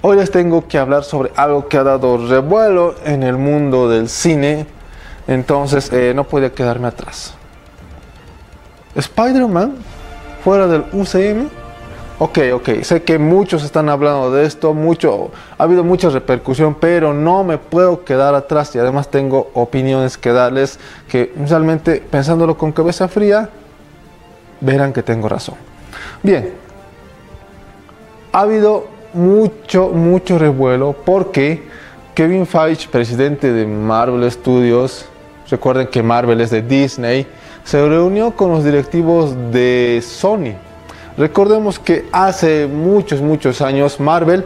Hoy les tengo que hablar sobre algo que ha dado revuelo en el mundo del cine, entonces eh, no podía quedarme atrás. Spider-Man fuera del UCM. Ok, ok, sé que muchos están hablando de esto, mucho, ha habido mucha repercusión, pero no me puedo quedar atrás y además tengo opiniones que darles que realmente pensándolo con cabeza fría, verán que tengo razón. Bien, ha habido mucho, mucho revuelo porque Kevin Feige, presidente de Marvel Studios, recuerden que Marvel es de Disney, se reunió con los directivos de Sony. Recordemos que hace muchos, muchos años Marvel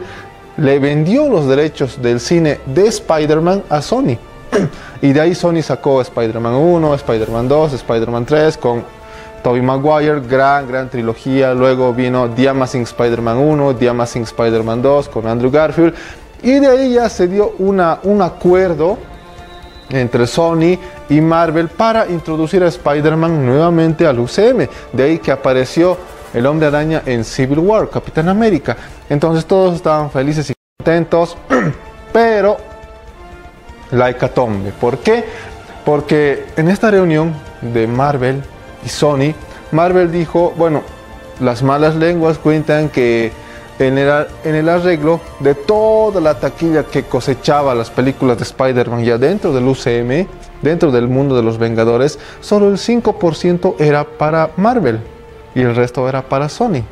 le vendió los derechos del cine de Spider-Man a Sony. y de ahí Sony sacó Spider-Man 1, Spider-Man 2, Spider-Man 3 con Tobey Maguire, gran, gran trilogía. Luego vino The Amazing Spider-Man 1, The Amazing Spider-Man 2 con Andrew Garfield. Y de ahí ya se dio una, un acuerdo entre Sony y Marvel para introducir a Spider-Man nuevamente al UCM. De ahí que apareció el hombre araña en Civil War, Capitán América. Entonces todos estaban felices y contentos, pero la hecatombe. ¿Por qué? Porque en esta reunión de Marvel y Sony, Marvel dijo, bueno, las malas lenguas cuentan que en el, arreglo de toda la taquilla que cosechaba las películas de Spider-Man ya dentro del UCM, dentro del mundo de los Vengadores, solo el 5% era para Marvel y el resto era para Sony.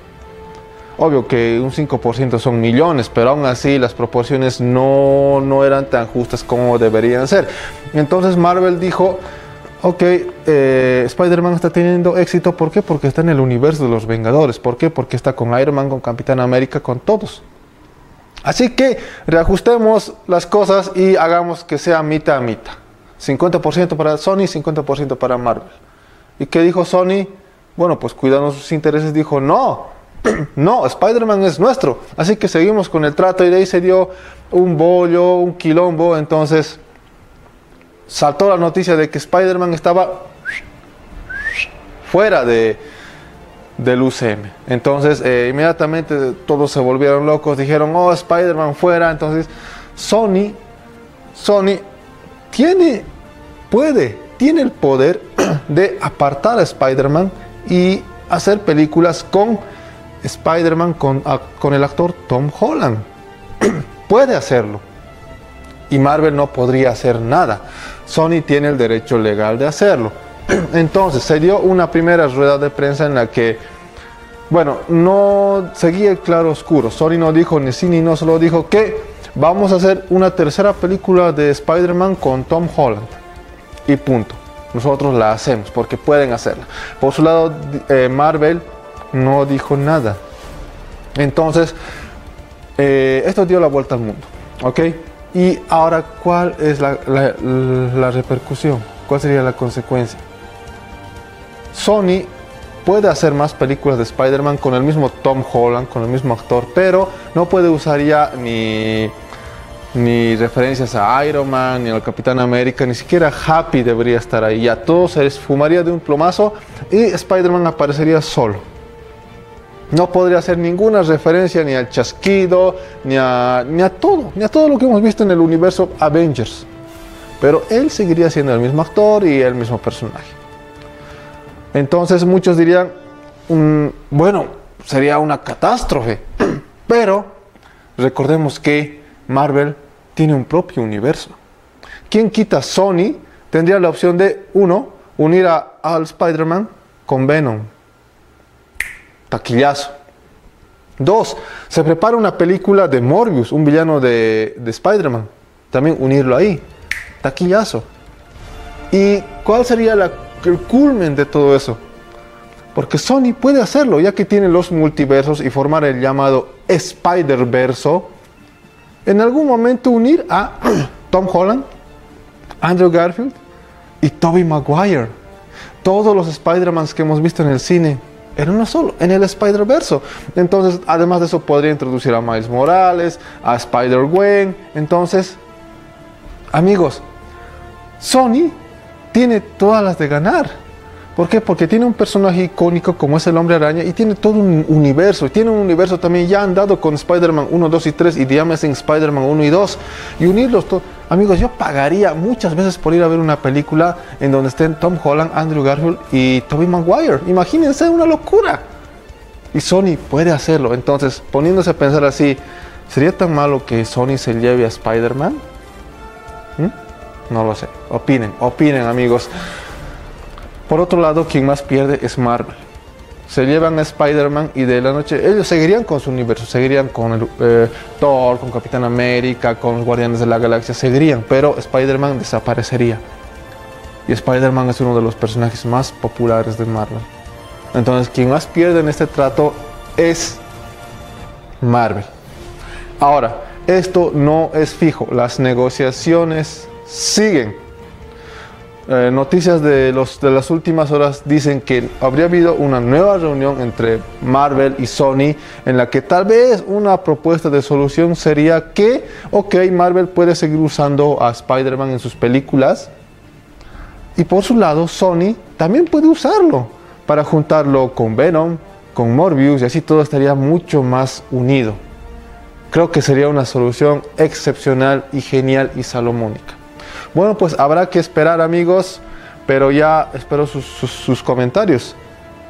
Obvio que un 5% son millones, pero aún así las proporciones no, no eran tan justas como deberían ser. Entonces Marvel dijo, ok, eh, Spider-Man está teniendo éxito, ¿por qué? Porque está en el universo de los Vengadores, ¿por qué? Porque está con Iron Man, con Capitán América, con todos. Así que reajustemos las cosas y hagamos que sea mitad a mitad. 50% para Sony, 50% para Marvel. ¿Y qué dijo Sony? Bueno, pues cuidando sus intereses, dijo, no, no, Spider-Man es nuestro. Así que seguimos con el trato y de ahí se dio un bollo, un quilombo. Entonces saltó la noticia de que Spider-Man estaba fuera de, del UCM. Entonces eh, inmediatamente todos se volvieron locos, dijeron, oh, Spider-Man fuera. Entonces Sony, Sony tiene, puede, tiene el poder de apartar a Spider-Man y hacer películas con Spider-Man, con, con el actor Tom Holland. puede hacerlo. Y Marvel no podría hacer nada. Sony tiene el derecho legal de hacerlo. Entonces se dio una primera rueda de prensa en la que, bueno, no seguía el claro oscuro. Sony no dijo ni sí ni no, solo dijo que vamos a hacer una tercera película de Spider-Man con Tom Holland. Y punto. Nosotros la hacemos porque pueden hacerla. Por su lado, eh, Marvel no dijo nada. Entonces, eh, esto dio la vuelta al mundo. ¿Ok? Y ahora, ¿cuál es la, repercusión? ¿Cuál sería la consecuencia? Sony puede hacer más películas de Spider-Man con el mismo Tom Holland, con el mismo actor, pero no puede usar ya ni, ni referencias a Iron Man, ni al Capitán América, ni siquiera Happy debería estar ahí. Ya todo se esfumaría de un plomazo y Spider-Man aparecería solo. No podría hacer ninguna referencia ni al chasquido, ni a, ni a todo, ni a todo lo que hemos visto en el universo Avengers. Pero él seguiría siendo el mismo actor y el mismo personaje. Entonces muchos dirían, mm, bueno, sería una catástrofe. Pero recordemos que Marvel tiene un propio universo. Quien quita Sony tendría la opción de, uno, unir a, al Spider-Man con Venom taquillazo. Dos, se prepara una película de Morbius, un villano de, Spider-Man. También unirlo ahí. Taquillazo. ¿Y cuál sería el culmen de todo eso? Porque Sony puede hacerlo, ya que tiene los multiversos y formar el llamado Spider-Verso. En algún momento unir a Tom Holland, Andrew Garfield y Tobey Maguire. Todos los Spider-Mans que hemos visto en el cine en uno solo, en el Spider-Verse. Entonces, además de eso, podría introducir a Miles Morales, a Spider-Gwen. Entonces, amigos, Sony tiene todas las de ganar. ¿Por qué? Porque tiene un personaje icónico como es el hombre araña y tiene todo un universo. Y tiene un universo también ya andado con Spider-Man 1, 2 y 3 y The Amazing Spider-Man 1 y 2. Y unirlos todos. Amigos, yo pagaría muchas veces por ir a ver una película en donde estén Tom Holland, Andrew Garfield y Tobey Maguire. Imagínense, una locura. Y Sony puede hacerlo. Entonces, poniéndose a pensar así, ¿sería tan malo que Sony se lleve a Spider-Man? ¿Mm? No lo sé. Opinen, opinen amigos. Por otro lado, quien más pierde es Marvel. Se llevan a Spider-Man y de la noche ellos seguirían con su universo, seguirían con el, eh, Thor, con Capitán América, con los Guardianes de la Galaxia, seguirían, pero Spider-Man desaparecería. Y Spider-Man es uno de los personajes más populares de Marvel. Entonces, quien más pierde en este trato es Marvel. Ahora, esto no es fijo, las negociaciones siguen. Eh, noticias de, los, de las últimas horas dicen que habría habido una nueva reunión entre Marvel y Sony en la que tal vez una propuesta de solución sería que, ok, Marvel puede seguir usando a Spider-Man en sus películas y por su lado Sony también puede usarlo para juntarlo con Venom, con Morbius y así todo estaría mucho más unido. Creo que sería una solución excepcional y genial y salomónica. Bueno, pues habrá que esperar amigos, pero ya espero sus, comentarios.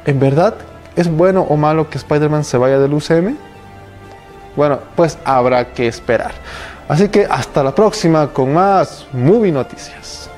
¿En verdad es bueno o malo que Spider-Man se vaya del UCM? Bueno, pues habrá que esperar. Así que hasta la próxima con más Movie Noticias.